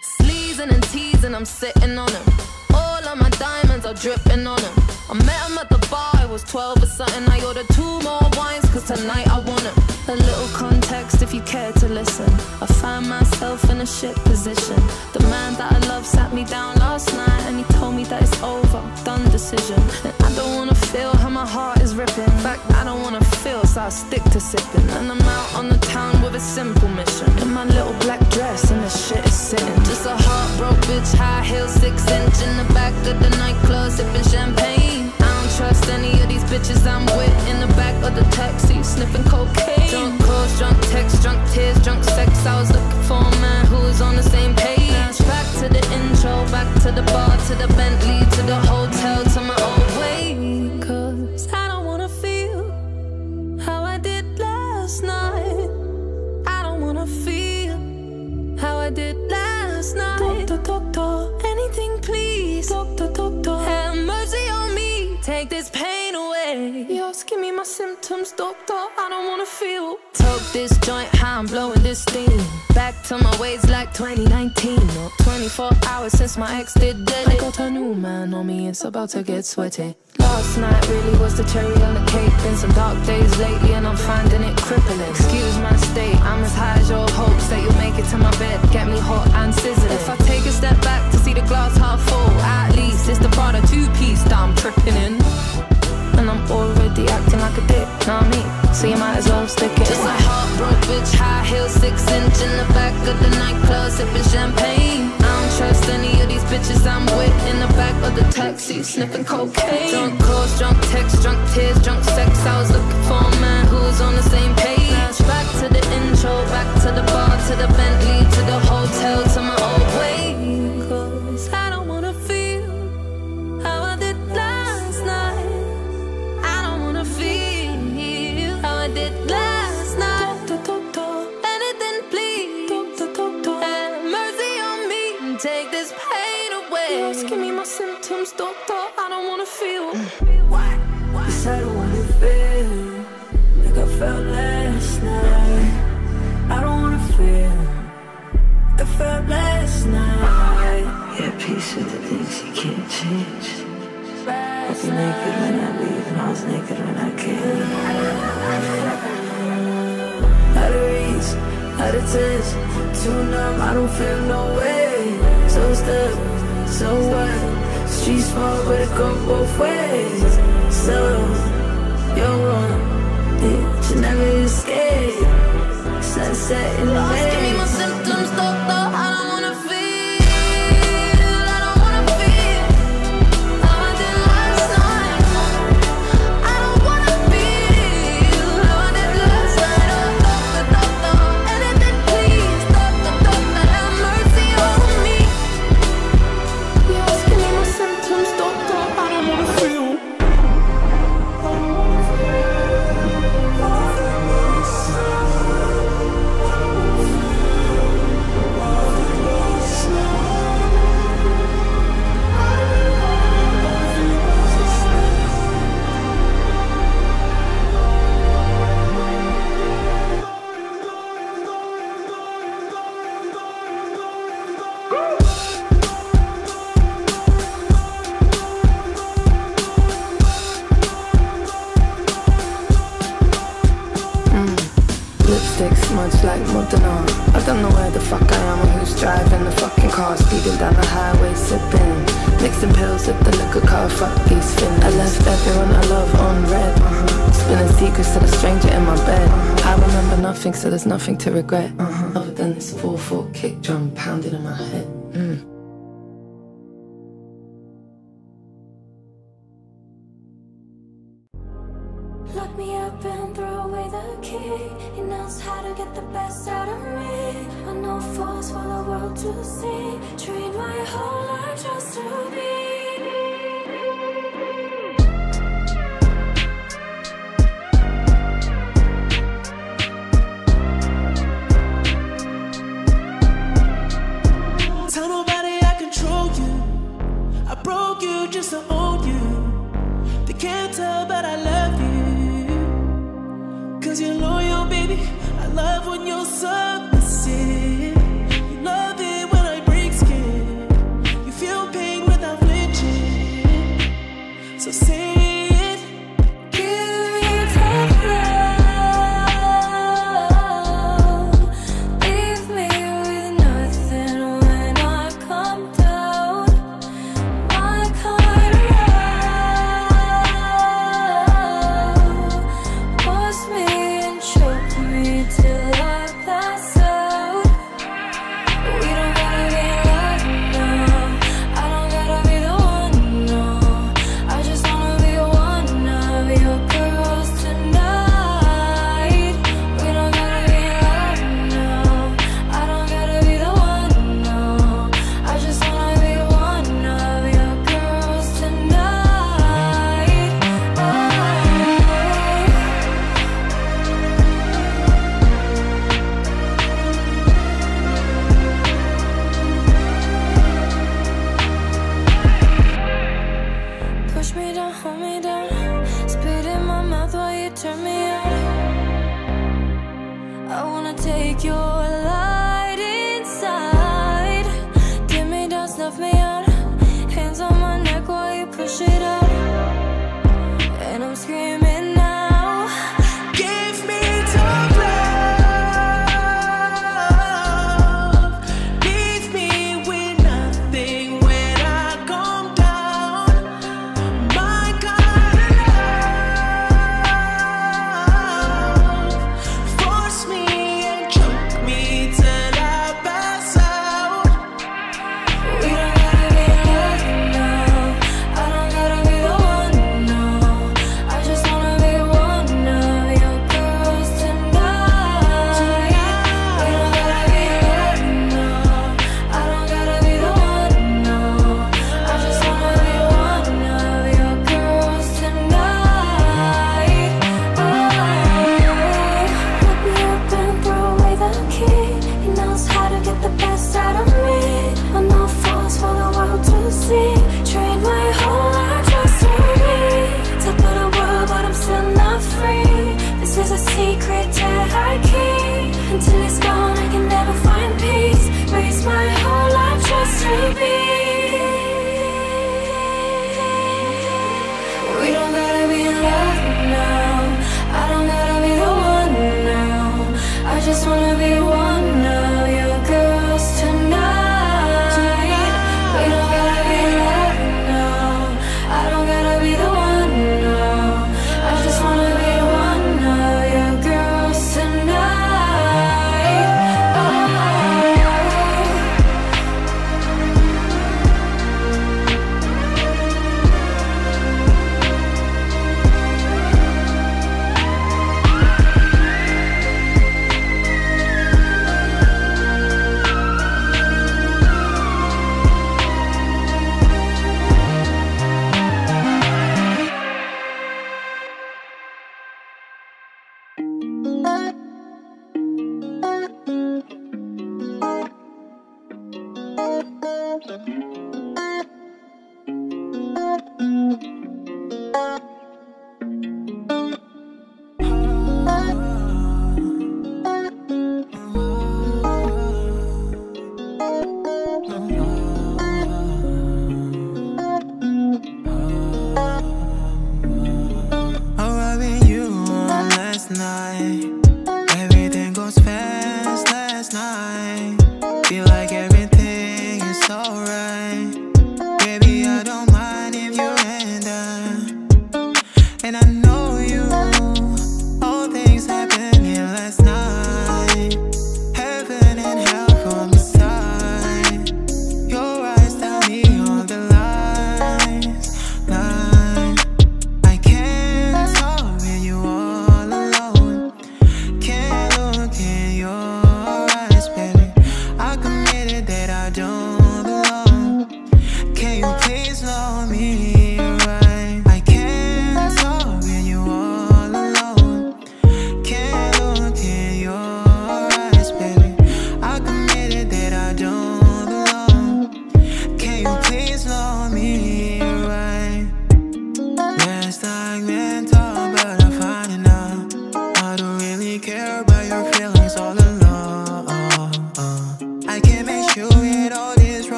Sleazing and teasing, I'm sitting on him. All of my diamonds are dripping on him. I met him at the bar, I was 12 or something. I ordered two more wines, cause tonight I want him. A little context if you care to listen. I find myself in a shit position. The man that I love sat me down last night and he told me that it's over, done decision. And I don't wanna feel how my heart I stick to sipping. And I'm out on the town with a simple mission. In my little black dress and the shit is sitting. Just a heartbroken bitch, high heel, six inch in the back of the nightclub, sipping champagne. I don't trust any of these bitches I'm with in the back of the taxi, sniffing cocaine. Drunk calls, drunk texts, drunk tears, drunk sex. I was looking for a man who was on the same page. Back to the intro, back to the bar, to the Bentley, to the hotel, doctor. I don't wanna feel. Toke this joint, how I'm blowing this steam. Back to my ways like 2019. Not 24 hours since my ex did dead. I got a new man on me, it's about to get sweaty. Last night really was the cherry on the cake. Been some dark days lately, and I'm finding it crippling. Excuse my state, I'm as high as your hopes that you'll make it to my bed. Get me hot and sizzling. If I take a step back to see the glass half full, at least it's the Prada two piece that I'm tripping in. And I'm already acting like a dick, know what I mean? So you might as well stick it Just a heartbroken bitch, high heel, six inch in the back of the nightclub, sipping champagne. I don't trust any of these bitches I'm with in the back of the taxi, sniffing cocaine. Drunk calls, drunk texts, drunk tears, drunk sex. I was looking for a man who was on the same page. My symptoms, doctor. I don't wanna feel. Yes, I don't wanna feel like I felt last night. I don't wanna feel I felt last night. Yeah, peace with the things you can't change. I was naked when I leave, and I was naked when I came. Out of reach, out of touch, too numb, I don't feel no way. So stuck, so Street small, but it go both ways. So, you're wrong, yeah, should never escape. Sunset in the Asking Spilling secrets to the stranger in my bed. I remember nothing, so there's nothing to regret. Uh-huh. Other than this 4-4 kick drum pounding in my head. Mm. Lock me up and throw away the key. He knows how to get the best out of me. I know force for the world to see. Train my whole life just to be. Just to own you. They can't tell, but I love you. Cause you're loyal, baby. I love when you're submissive. Secret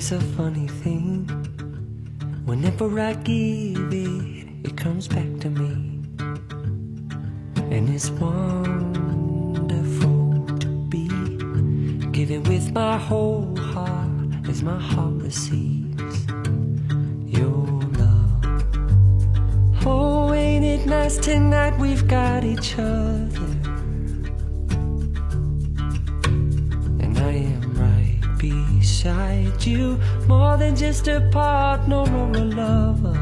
is a funny thing. Whenever I give it, it comes back to me. And it's wonderful to be giving with my whole heart as my heart receives your love. Oh, ain't it nice tonight? We've got each other. Beside you. More than just a partner or a lover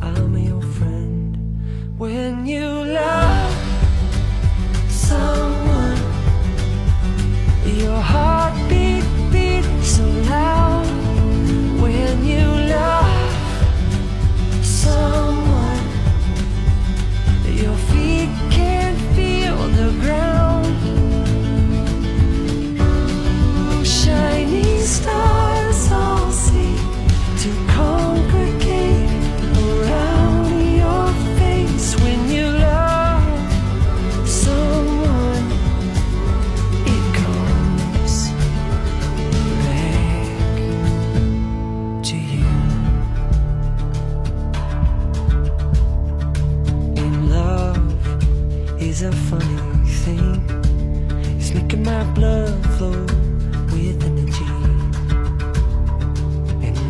I'm your friend. When you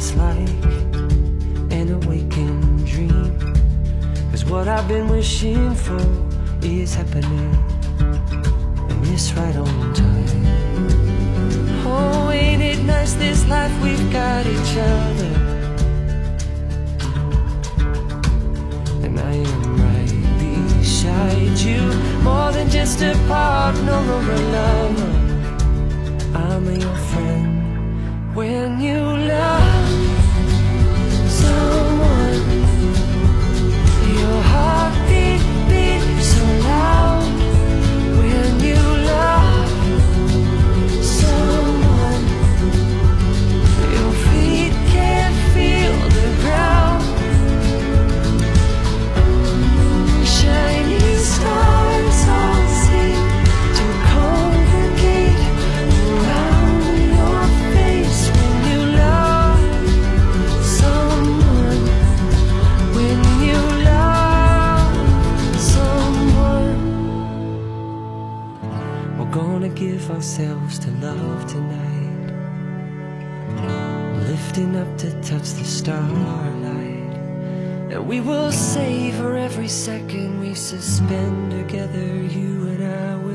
it's like an awakened dream. Cause what I've been wishing for is happening. And it's right on time. Oh, ain't it nice this life we've got each other? And I am right beside you. More than just a partner or a lover. I'm your friend when you love tonight, lifting up to touch the starlight. And we will savor every second we suspend together, you and I